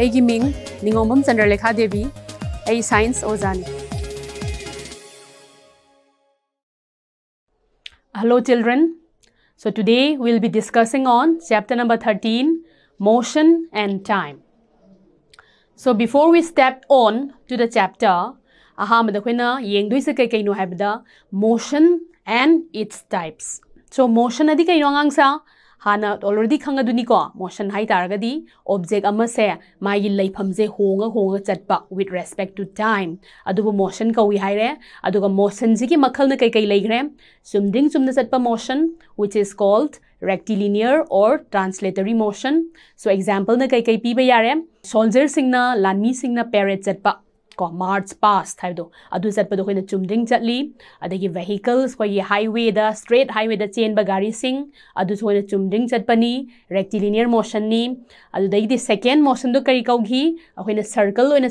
ꯑꯩꯒꯤ ꯃꯤꯡ ꯅꯤꯉꯣꯝꯕꯝ ꯆꯟꯗ꯭ꯔꯂꯦꯈꯥ ꯗꯦꯕꯤ ꯑꯩ science ꯑꯣꯖꯥꯅꯤ Hello children. So today we'll be discussing on chapter number 13, motion and time. So before we step on to the chapter, ꯑꯍꯥꯟꯕꯗ ꯑꯩꯈꯣꯏꯅ ꯌꯦꯡꯗꯣꯏꯁꯦ ꯀꯩ ꯀꯩꯅꯣ ꯍꯥꯏꯕꯗ motion and its types. So motion हाँ already खादनीको motion है ओब्जेक्से मागीमजे हों हों चत विद रेस्पेक्ट टू टाइम अब मोशन कौी है मोशन से मलन कई कई लेग्रे चुमदिंग चुम चतप motion which is called rectilinear और ट्रांसलेटरी मोशन सो एक्जापल कई कई पीब यारे सोलजर सिंह लानी सिंह पेरेट चतप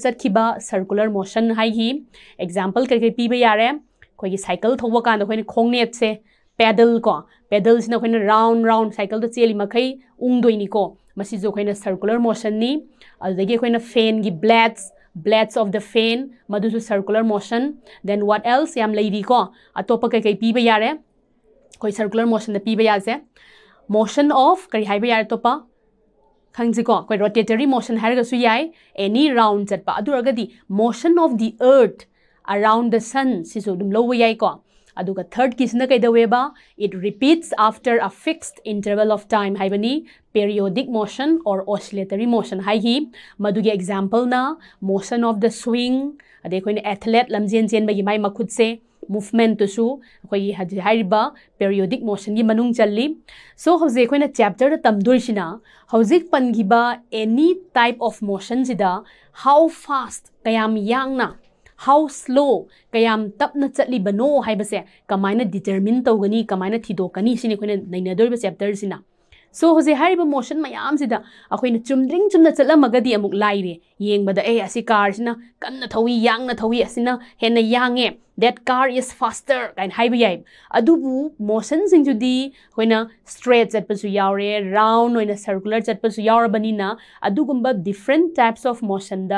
chatkiba circular motion hai gi example kai kai pi ba yare ko gi cycle thoba kan da khoina khongnet se pedal ko pedal sina khoina round round cycle da cheli makai ungdoi ni ko masi jo khoina circular motion ni adagi khoina fan gi blades blades of the fan madusu circular motion then what else yam lady ko atopa kai kai piba yare koi circular motion da piba yase motion of kari haiba yare topa khangji ko koi rotatory motion harga su yai any round chat pa aduragadi motion of the earth around the aduga third kisna kaidaweba it repeats after a fixed interval of time haibani periodic motion or oscillatory motion hai hi madugi example na motion of the swing ade koin athlete lamjen chen bagi mai makhut se movement to su koi haji hariba periodic motion gi manung challi so hoje koina chapter tam dursina hozik pangiba any type of motion sida how fast kayam yang na how slow kayam tapna chatlibano haibase kamaina determine tawgani kamaina thidokani sini khoina nainadoriba chapter amuk laire yengbada eh asi car sina kanna thawi yangna thawi asina henna yange that car is faster kain haiba yai adubu motion sing judi hoina straight chatpasu yaure round hoina circular chatpasu yaurabanina adugumba different types of motion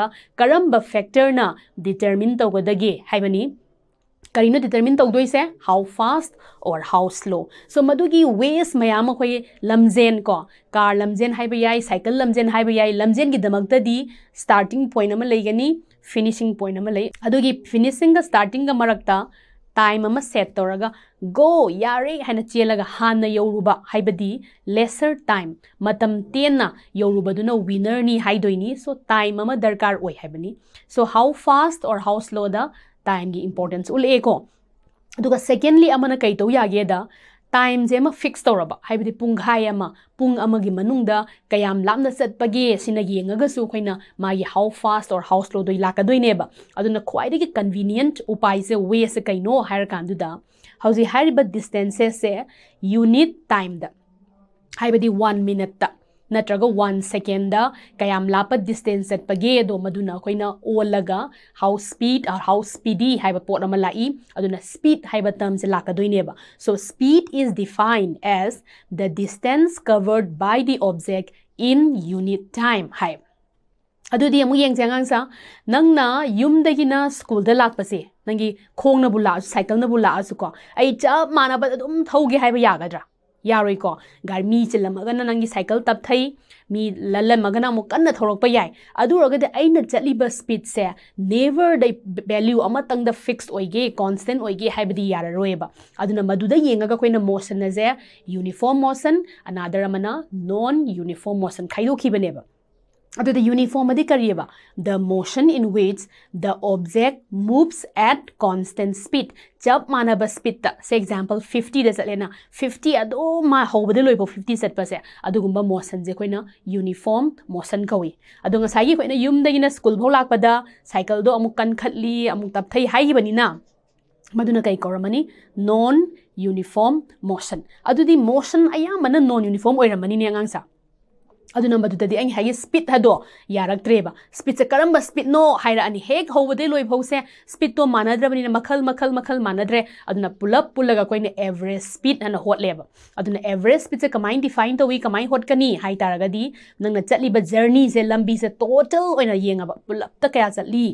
करीनो determine तो दोई से how fast और how slow so मधुगी वेस मयाम खय लमजेन को कार लमजेन हाइब याय साइकिल लमजेन हाइब याय लमजेन स्टार्टिंग पॉइंट अम लेगनी फिनिशिंग पॉइंट अम ले अदुगी स्टार्टिंग का टाइम अम सेट तोरगा गो यारे है चेलगा हान यौरुबा हाइबदी लेसर टाइम मतम तेना यौरुबदुना विनर नी सो टाइम अम दरकार ओय सो हाउ फास्ट और हाउ स्लो टाइम की इंपोर्टेंस उल्लेखों सेकेंडली कई तौ याद टाइम से फिक्स तौर है पुखाई पुंग मनुंग कयाम लामन चतपगे मागी हाउ फास्ट और हाउ स्लो दो लाकदने खाद उपाय से वे से है हजी डिस्टेंसेस से यूनिट टाइम वन मिनट नत्रग वन सेकेंड क्या लाप डिस्टेंस चटपगे अदो मदुना अखोइना ओलगा हाउ स्पीड और हाउ स्पीडी है पोट लाई स्पीड है टर्म से लाकदोइनेबा so speed is defined as the distance covered by the object in unit time है अदुदी अमु येंगजे आंगसा नंगना युमदगिना स्कूल द लाकपसे नंगी खोंगना बुला साइकल ना बुला यागद्रा यारोइको गाडी मी चिल्लमगन नंगी साइकिल तपथई मी लल्लमगन अमुक कन्न थोरक याय अदुरगदे ऐन चलिब स्पीड से नेवर द वैल्यू अमतंग द फिक्स ओइगे कांस्टेंट ओइगे हाइबदी याररोएबा अदुना मदुदा येंगगा कोइन मोशन नजे यूनिफॉर्म मोशन अनदर अमना नॉन ꯑꯗꯨꯗ ꯌꯨꯅꯤꯐꯣꯔꯝ ꯑꯗꯤ ꯀꯔꯤꯑꯕ ꯗ ꯃꯣꯁꯟ ꯏꯟ ꯋꯤꯆ ꯗ ꯑꯣꯕꯖꯦꯛ ꯃꯨꯚꯁ ꯑꯦꯠ ꯀꯣꯟꯁꯇꯦꯟ ꯁ꯭ꯄꯤꯗ ꯆꯞ ꯃꯥꯟꯅꯕ ꯁ꯭ꯄꯤꯗꯇ ꯁꯦ ꯑꯦꯛꯖꯥꯝꯄꯜ ꯐꯤꯐꯇꯤꯗ ꯆꯠꯂꯦꯅ ꯐꯤꯐꯇꯤ ꯑꯗꯨꯝ ꯃꯥ ꯍꯧꯕꯗ ꯂꯣꯏꯕ ꯐꯤꯐꯇꯤ ꯆꯠꯄꯁꯦ ꯑꯗꯨꯒꯨꯝꯕ ꯃꯣꯁꯟꯁꯦ ꯑꯩꯈꯣꯏꯅ ꯌꯨꯅꯤꯐꯣꯔꯝ ꯃꯣꯁꯟ ꯀꯧꯏ ꯑꯗꯣ ꯉꯁꯥꯏꯒꯤ ꯑꯩꯈꯣꯏꯅ ꯌꯨꯝꯗꯒꯤꯅ ꯁ꯭ꯀꯨꯜ ꯐꯥꯎ ꯂꯥꯛꯄꯗ ꯁꯥꯏꯀꯜꯗꯣ ꯑꯃꯨꯛ ꯀꯟꯈꯠꯂꯤ ꯑꯃꯨꯛ ꯇꯞꯊꯩ ꯍꯥꯏꯈꯤꯕꯅꯤꯅ ꯃꯗꯨꯅ ꯀꯩ ꯀꯧꯔꯝꯃꯅꯤ ꯅꯣꯟ ꯌꯨꯅꯤꯐꯣꯔꯝ ꯃꯣꯁꯟ ꯑꯗꯨꯗꯤ ꯃꯣꯁꯟ ꯑꯌꯥꯝꯕꯅ ꯅꯣꯟ ꯌꯨꯅꯤꯐꯣꯔꯝ ꯑꯣꯏꯔꯝꯃꯅꯤꯅꯦ ꯑꯉꯥꯡꯁꯥ अदुनामदुददि आंग स्पीड हदो यारक्ट्रेब स्पीड से कम स्पीड नो हायरा अनि हेग होवदे लोय स्पीड तो मानद्रबनि मखल मखल मखल मानद्रे अदुना पुलप पुलगा कोइने एवरेज स्पीड नन होटलेब अदुना एवरेज स्पीड से कमाइन डिफाइन द वे कमाइन होटकनी हाय तारगदि जर्नी से लंबी से टोटल ओइना येंगा पुलप चली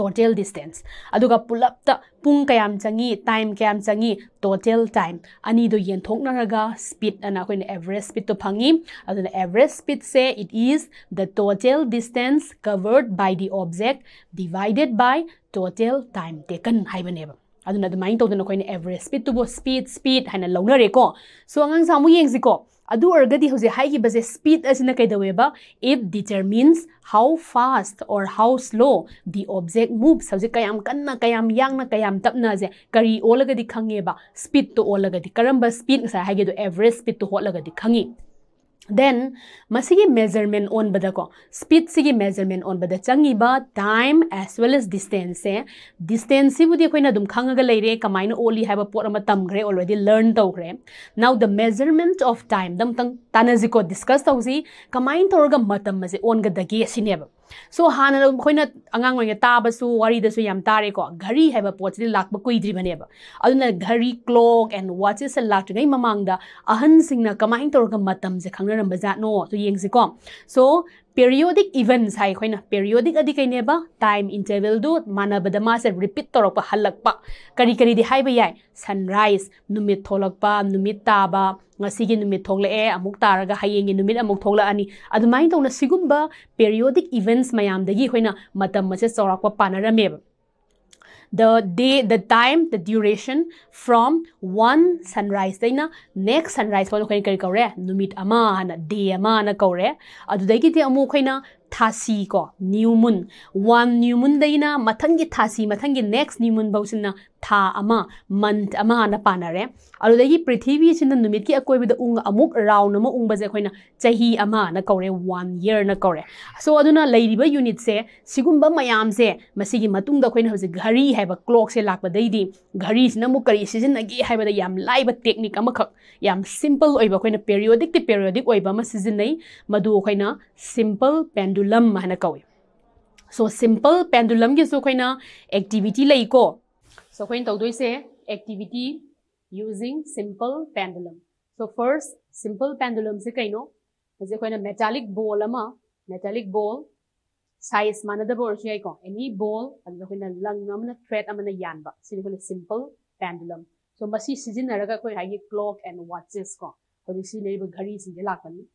total distance. aduga pulapta pung kayam changi time kayam changi total time. ani do yen thoknaraga speed ana koin average speed to phangi aduna average speed say it is the total distance covered by the object divided by total time taken haibaneba aduna to na koin average speed to bo speed speed hana lawna re ko so angang samu yengsi ko अदरगे speed असन कईदेब it determines how fast और how slow the object moves कम क्या यांग क्या तपनाजे कई ओलगे खेब speed तो ओलगे करम स्पीड है एवरेज स्पीड तो हॉलगे खी देन मेज़रमेंट ओनबदको स्पीड से मेज़रमेंट ओनबद चंगीब time as well as distance डिस्टेंसीबूदी अम खे कम ओली है पोटे already learn तौरें now the measurement of time दम तानजिको डिस्कस तौजी कमाय तौर मतम ओनगदे ꯁꯣ ꯍꯥꯟꯅ ꯑꯩꯈꯣꯏꯅ ꯑꯉꯥꯡ ꯑꯣꯏꯅ ꯇꯥꯕꯁꯨ ꯋꯥꯔꯤꯗꯁꯨ ꯌꯥꯝ ꯇꯥꯔꯦꯀꯣ ꯘꯔꯤ ꯍꯥꯏꯕ ꯄꯣꯠꯁꯤꯗꯤ ꯂꯥꯛꯄ ꯀꯨꯏꯗ꯭ꯔꯤꯕꯅꯦꯕ ꯑꯗꯨꯅ ꯘꯔꯤ ꯀ꯭ꯂꯣꯛ ꯑꯦꯟ ꯋꯥꯆꯦꯁ ꯂꯥꯛꯇ꯭ꯔꯤꯉꯩ ꯃꯃꯥꯡꯗ ꯑꯍꯟꯁꯤꯡꯅ ꯀꯃꯥꯏꯅ ꯇꯧꯔꯒ ꯃꯇꯝꯁꯦ ꯈꯪꯅꯔꯝꯕ ꯖꯥꯠꯅꯣ ꯑꯗꯨ ꯌꯦꯡꯁꯤꯀꯣ ꯁꯣ da ba periodic events hai khoina. Periodic adi kai neba time interval du mana bada ma se repeat torok pa halak pa kari kari di hai ba yai sunrise numit tholak pa numit ta ba ngasi gi numit thogle e amuk taraga hayeng gi numit amuk thogla ani. Adumai tawna sigumba periodic events mayam dagi khoina. Matam ma se pa panarame the day, the time, the duration from one sunrise daina next sunrise ko koi kari kaure numit ama na day ama na kaure adu dai ki te amu khoina thasi थासी को new moon one new moon दैना मथंग की थासी मथंग की next new moon बहुत था अमा month अमा आना पाना रे अलो दे की पृथ्वी चिन्ह नुमित की अकोई भी उंग अमुक राउन अमा उंग बजे कोई ना चही अमा ना कोरे वन ईयर ना कोरे सो अदु ना लेडी बा यूनिट से सिगुंबा मायाम से मसी की मतुंग द कोई ना घड़ी है बा क्लॉक से लाख बदई दी घड़ी से ना मुकरी से जिन नगी है बदई याम लाई बा टेक्निक अमा खक याम सिंपल ओए बा कोई ना पेरियोडिक ते पेरियोडिक ओए बा मसी जिन पेंडुलम है कौ सो सिंपल पेंडुलम की अखोन एक्टिविटी लेको सो अखोन तौदे activity using simple pendulum so first simple pendulum से कई हजे अखोन metallic ball metallic ball size मानदेको any ball अखोन लंग थ्रेड यानब सिंपल पेंडुलम सो मसीजर अखोई क्लॉक एंड वाचेस को घड़ी लापनी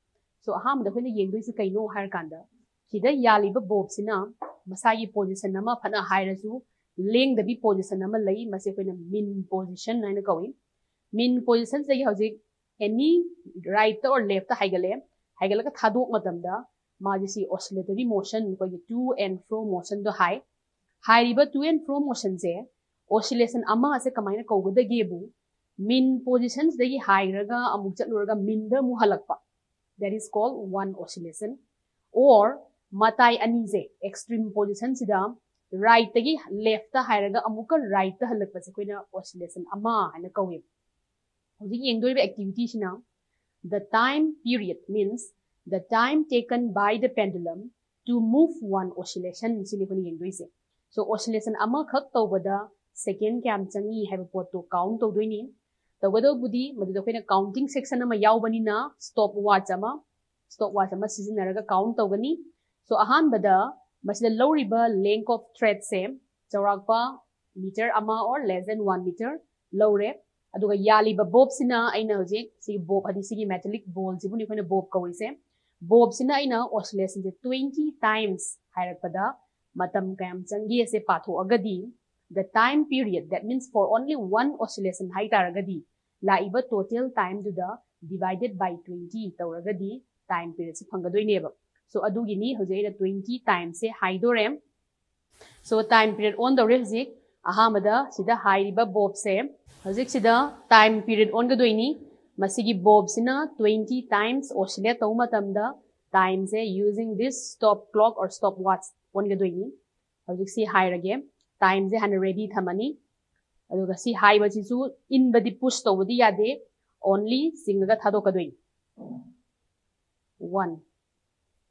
सो अहम अखोन ये कई हरकान kida yali ba bob sina masagi position nama phana hairasu ꯂꯦꯡꯗꯕꯤ position ꯑꯃ ꯂꯩ ꯃꯁꯤ ꯑꯩꯈꯣꯏꯅ ꯃꯤꯟ ꯄꯣꯖꯤꯁꯟ ꯍꯥꯏꯅ ꯀꯧꯏ ꯃꯤꯟ ꯄꯣꯖꯤꯁꯟꯁꯤꯗꯒꯤ ꯍꯧꯖꯤꯛ ꯑꯦꯅꯤ ꯔꯥꯏꯠꯇ ꯑꯣꯔ ꯂꯦꯐꯇ ꯍꯥꯏꯒꯠꯂꯦ ꯍꯥꯏꯒꯠꯂꯒ ꯊꯥꯗꯣꯛ ꯃꯇꯝꯗ ꯃꯥꯒꯤ ꯁꯤ ꯑꯣꯁꯤꯂꯦꯇꯔꯤ ꯃꯣꯁꯟ ꯑꯩꯈꯣꯏꯒꯤ ꯇꯨ ꯑꯦꯟ ꯐ꯭ꯔꯣ ꯃꯣꯁꯟꯗꯣ ꯍꯥꯏ ꯍꯥꯏꯔꯤꯕ ꯇꯨ ꯑꯦꯟ ꯐ꯭ꯔꯣ ꯃꯣꯁꯟꯁꯦ ꯑꯣꯁꯤꯂꯦꯁꯟ ꯑꯃ ꯑꯁꯦ ꯀꯃꯥꯏꯅ ꯀꯧꯒꯗꯒꯦꯕꯨ ꯃꯤꯟ ꯄꯣꯖꯤꯁꯟꯁꯤꯗꯒꯤ ꯍꯥꯏꯔꯒ ꯑꯃꯨꯛ ꯆꯠꯂꯨꯔꯒ ꯃꯤꯟꯗ ꯑꯃꯨꯛ ꯍꯜꯂꯛꯄ date is call one ꯑꯣꯁꯤꯂꯦꯁꯟ or मताई अनीजे एक्सट्रीम पोजिशन से राइट की लेफ़्ट हाईग राइट हल्पे ओसीलेसन है कौे हजिब activity the time period means the time taken by the pendulum to move one oscillation सेनेदे so oscillation तौबद सेकेंड क्या चंगी है पोटो काउंट तौदी तबदी मैं counting section यौबनी stop watch stop watch count तौनी so ahan bada ꯃꯁꯤꯗ ꯂꯧꯔꯤꯕ ꯂꯦꯡ ꯑꯣꯐ ꯊ꯭ꯔꯦꯗꯁꯦ ꯆꯥꯎꯔꯥꯛꯄ ꯃꯤꯇꯔ ꯑꯃ or less than one meter ꯂꯧꯔꯦ ꯑꯗꯨꯒ ꯌꯥꯜꯂꯤꯕ ꯕꯣꯕꯁꯤꯅ ꯑꯩꯅ ꯍꯧꯖꯤꯛ ꯁꯤꯒꯤ ꯕꯣꯕ ꯍꯥꯏꯗꯤ ꯁꯤꯒꯤ ꯃꯦꯇꯥꯂꯤꯛ ꯕꯣꯜꯁꯤꯕꯨꯅꯤ ꯑꯩꯈꯣꯏꯅ ꯕꯣꯕ ꯀꯧꯔꯤꯁꯦ ꯕꯣꯕꯁꯤꯅ ꯑꯩꯅ ꯑꯣꯁꯤꯂꯦꯁꯟꯁꯦ ꯇ꯭ꯋꯦꯟꯇꯤ ꯇꯥꯏꯝꯁ ꯍꯥꯏꯔꯛꯄꯗ ꯃꯇꯝ ꯀꯌꯥꯝ ꯆꯪꯒꯦꯁꯦ ꯄꯥꯊꯣꯛꯑꯒꯗꯤ the time period that means for only one oscillation ꯍꯥꯏ ꯇꯥꯔꯒꯗꯤ ꯂꯥꯛꯏꯕ ꯇꯣꯇꯦꯜ ꯇꯥꯏꯝꯗꯨꯗ ꯗꯤꯚꯥꯏꯗꯦꯠ ꯕꯥꯏ ꯇ꯭ꯋꯦꯟꯇꯤ ꯇꯧꯔꯒꯗꯤ ꯇꯥꯏꯝ ꯄꯤꯔꯤꯌꯗꯁꯦ ꯐꯪꯒꯗꯣꯏꯅꯦꯕ So adugini hojai 20 times se haidore. So time period on the hojik ahamada sida hairiba bob se hojik sida time period on ga doini masigi bob sina 20 times oscillate taw matamda time se using this stop clock or stop watch on ga doini hojik si hairage time se han ready thamani aduga si haiba chi chu in badi push tawdi yade only singaga thado ka doini one,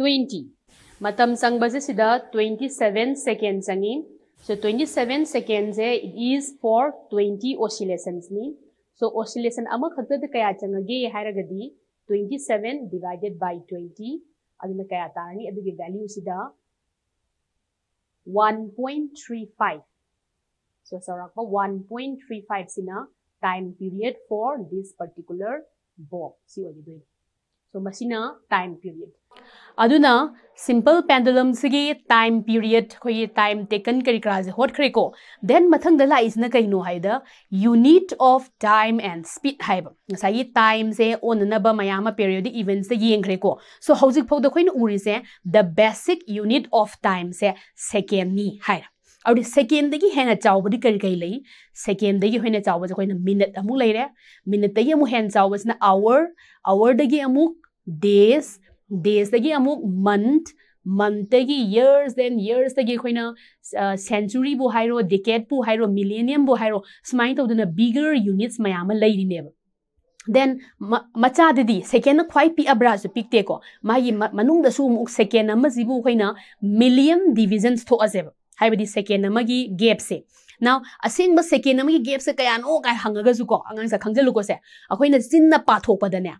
twenty. Matam changbase sida 27 seconds changi. So 27 seconds it is for 20 oscillations ni. So oscillation ama khakta kaya changage hairagadi 27 divided by 20 aduna kaya tarani adugi value sida 1.35. So sarakpa 1.35 sina time period for this particular bob. See what you're doing. Time period अदुना simple pendulum से time period को time taken करी कराज होट करे को then मथंग दला is न कहिनो हाय the unit of time and speed है सा ये टाइम से ओन न ब मयाम पीरियड इवेंट्स से येंग करे so how is for the coin उरी से the basic unit of time से सेकेंड नी हाय और सेकेंड की हेन चाव कई लई की होने चावज अखोन मिनट अमु लेरें मिनट की आवर आवर की अमु डेज़ डेज़ मंथ मंथ की दें यर्स इयर्स की अखोन सेंचुरी बो है डेकेट है मिलेनियम है सुमाय तौद बिगर यूनिट्स मैम लेने देन मचादी सेकेंड ख्वाई पी अब्राज पीते को मा मनुदसु सेकेंड सेकेंडमजीबू मिलियन डिविजन थोजेब गेपे ना असेंब सेकें गेप से क्या नो कई हंगो आगे खाजलुकोसे चिन्ह पाथोपदने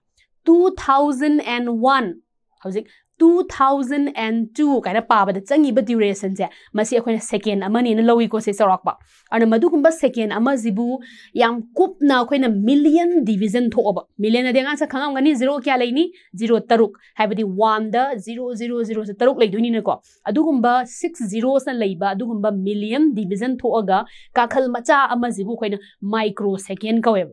टू थाउज़ेंड एंड वन हजिक 2002 kaina pa ba da changi ba duration je masi akhoina second amani na lowi ko se sarak ba ana madu kumba second ama zibu yam kup na akhoina million division tho ba million na denga sa khangam gani zero kya laini zero taruk haibadi 1 da 000 se taruk lai duini na ko adu kumba 6 zeros na lai ba adu kumba million division tho aga kakhal macha ama zibu khoina microsecond ka web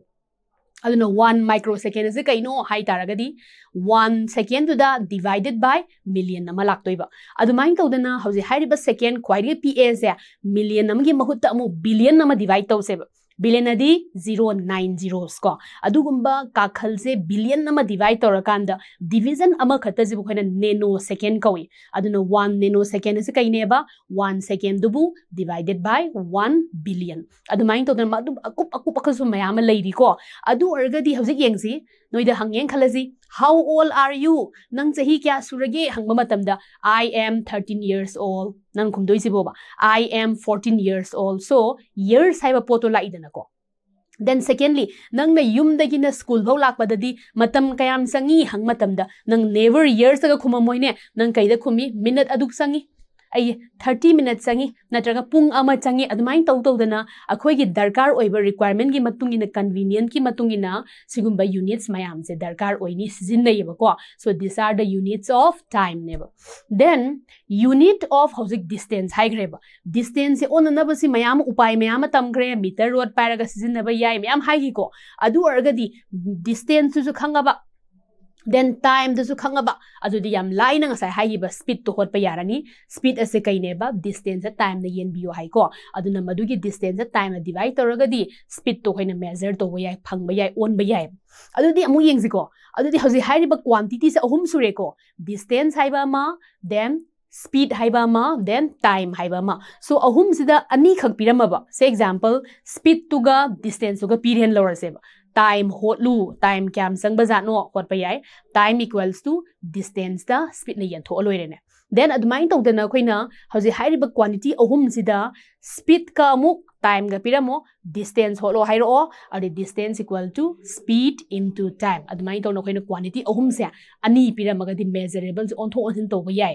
aduna 1 microsecond is kaino hai taragadi 1 second da divided by million ama laktoiba adumain tawdana hauji hai riba second quite pa se million amgi mahutta amu billion ama divide tawseba zero nine ꯑꯗꯨꯒꯨꯝꯕ काखल से division अम खत जिबु खैना nanosecond कौई अदुना 1 nanosecond से कइनेबा 1 सेकेंड दुबु डिवाइडेड बाय 1 बिलियन अदुमाइन तौदन अदु अकुप अकुप अखसु मयाम लैरी को नोइदा हंगें खलजी matamda i am 13 years old nang khumdoi si boba i am 14 years old so years haiba poto la idana ko then secondly nang na yum dagi na school bhau lak padadi matam kayam sangi hang matamda nang never years ga khuma moine nang kaida khumi minute aduk sangi I thirty minute ꯆꯪꯉꯤ ꯅꯠꯇ꯭ꯔꯒ ꯄꯨꯡ ꯑꯃ ꯆꯪꯉꯤ ꯑꯗꯨꯃꯥꯏꯅ ꯇꯧ ꯇꯧꯗꯅ ꯑꯩꯈꯣꯏꯒꯤ ꯗꯔꯀꯥꯔ ꯑꯣꯏꯕ ꯔꯤꯀ꯭ꯋꯥꯏꯔꯃꯦꯟꯒꯤ ꯃꯇꯨꯡ ꯏꯟꯅ ꯀꯟꯚꯤꯅꯤꯌꯟꯠꯀꯤ ꯃꯇꯨꯡ ꯏꯟꯅ ꯁꯤꯒꯨꯝꯕ ꯌꯨꯅꯤꯠꯁ ꯃꯌꯥꯝꯁꯦ ꯗꯔꯀꯥꯔ ꯑꯣꯏꯅꯤ ꯁꯤꯖꯤꯟꯅꯩꯌꯦꯕꯀꯣ ꯁꯣ ꯗꯤꯁ ꯑꯥꯔ ꯗ ꯌꯨꯅꯤꯠꯁ ꯑꯣꯐ ꯇꯥꯏꯝꯅꯦꯕ ꯗꯦꯟ ꯌꯨꯅꯤꯠ ꯑꯣꯐ ꯍꯧꯖꯤꯛ ꯗꯤꯁꯇꯦꯟꯁ ꯍꯥꯏꯈ꯭ꯔꯦꯕ ꯗꯤꯁꯇꯦꯟꯁꯁꯦ ꯑꯣꯟꯅꯅꯕꯁꯤ ꯃꯌꯥꯝ ꯎꯄꯥꯏ ꯃꯌꯥꯝ ꯑꯃ ꯇꯝꯈ꯭ꯔꯦ ꯃꯤꯇꯔ ꯔꯣꯗ ꯄꯥꯏꯔꯒ ꯁꯤꯖꯤꯟꯅꯕ ꯌꯥꯏ ꯃꯌꯥꯝ ꯍꯥꯏꯈꯤꯀꯣ ꯑꯗꯨ ꯑꯣꯏꯔꯒꯗꯤ ꯗꯤꯁꯇꯦꯟꯁꯇꯨꯁꯨ ꯈꯪꯉꯕ then time da su khanga adu di yam line nga sai hai ba speed to hot pa yarani speed ase kai ne ba distance da time da yen bio hai ko adu na madu gi distance da time da divide to raga di speed to hoina measure to ba yai phang ba yai on ba yai adu di amu yeng ko adu di hauji hai ba quantity se ahum sure ko distance hai ba ma then speed hai ba ma then time hai ba ma so ahum sida ani khak pirama ba say example speed to ga distance to ga period lower se ba time hotlu time kyam sang baza no hot pa yai time equals to distance da speed na yan tho loi ne then admai to dana khoina hauji hairiba quantity ahum sida speed ka amuk time ga piramo distance holo hairo adi distance equal to speed into time admai to na khoina quantity ahum se ani piramaga di measurables on tho on to ba yai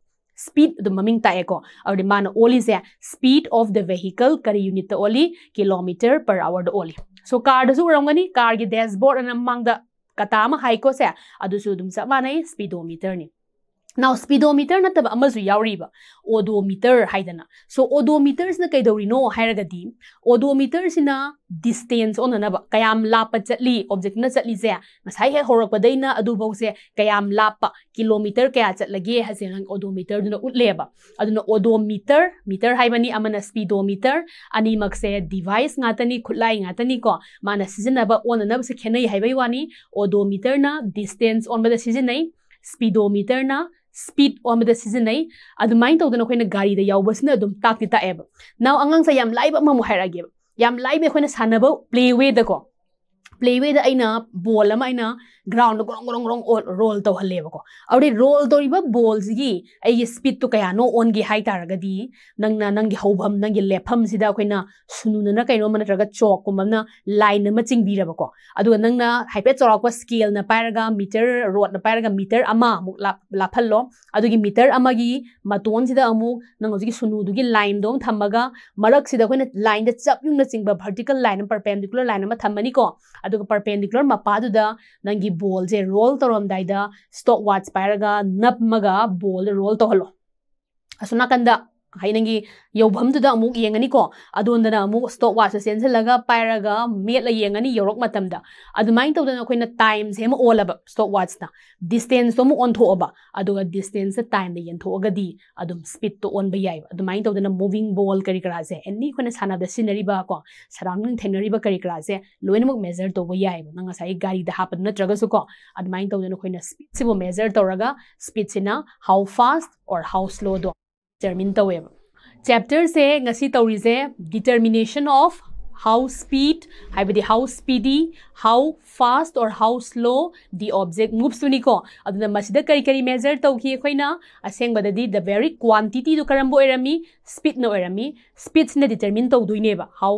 speed the maming ta eko ko awdi man oli se speed of the vehicle kari unit ta oli kilometer per hour the oli so car da su rangani car gi dashboard an amang da katama haiko se adu su dum sa manai speedometer ni onanaba kayam lapa chatli object na chatli se masai he horakpadaina adu bause kayam lapa kilometer kaya chatlage haseng odometer duna utleba aduna odometer meter haibani amana speedometer ani makse device ngatani khulai ngatani ko mana sizinaba onanaba se speed ꯑꯣ ꯑꯃꯗ ꯁꯤꯖꯤꯟꯅꯩ ꯑꯗꯨꯃꯥꯏꯅ ꯇꯧꯗꯅ ꯑꯩꯈꯣꯏꯅ ꯒꯥꯔꯤꯗ ꯌꯥꯎꯕꯁꯤꯅ ꯑꯗꯨꯝ ꯇꯥꯛꯇꯤ ꯇꯥꯛꯑꯦꯕ ꯅꯥꯎ ꯑꯉꯥꯡꯁꯦ ꯌꯥꯝ ꯂꯥꯏꯕ ꯑꯃꯃꯨꯛ ꯍꯥꯏꯔꯛꯑꯒꯦꯕ ꯌꯥꯝ ꯂꯥꯏꯕ ꯑꯩꯈꯣꯏꯅ ꯁꯥꯟꯅꯕ ꯄ꯭ꯂꯦ ꯋꯦꯗꯀꯣ प्लेवेद बोल ग्राउंड ग्रोंग ग्रोंग ग्रोंग रोल तो हल्लेबको अब रोल तो बोल्स की स्पीड तो क्या नो ओन नंग नौम नेफम से सुनून कहो मतलब चौक लाइन में ना नाइपे चौरा स्केल पाग मीटर रोड पाग मीटर लाफलो मीटर मतों से नजी सुनूद लाइन दो थमग मरक्ना लाइन चप यू चिंब भर्टिकल लाइन पर्पेन्दिकुलर लाइन में थमनीको ching bi raba ko adu nang na hype chora ko scale na paraga meter road na हाई यौभमदनीको अदोद स्टॉक वाच सेंसल पाग मेटी यौरक अदम तौदना टाइम से ओलब स्टॉक वाचना डिस्टेंसोंथोब डिस्टेंस टाइम यंथोगी स्पीड तो ओनब जाए मूविंग बॉल करी करा से एनी सानको सराउंडिंग थेनरीब करी करा से लोनम मेजर तब जाए नाई गाड़ी हाप नगसको अदम तौदना स्पीड से मेजर तौर स्पीड से हाउ फास्ट और हाउ स्लोद how fast or how slow the object moves to niko aduna masida kari kari measure to ki khoina aseng the very quantity do karambo erami speed no erami speed ne determine to duine ba how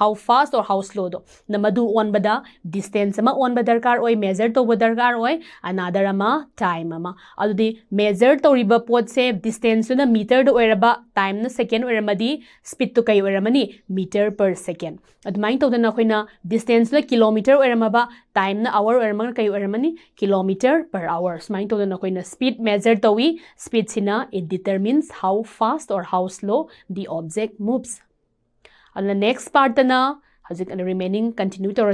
how fast or how slow do namadu on bada distance ma on badar kar oi measure to badar kar oi another ama time ama adudi measure to riba pot se distance na meter do eraba time na second eramadi speed to kai eramani meter per second admain to na khoina distance na kilometer eramaba time na hour eramang the object moves. On the next part, the uh, na, remaining continue to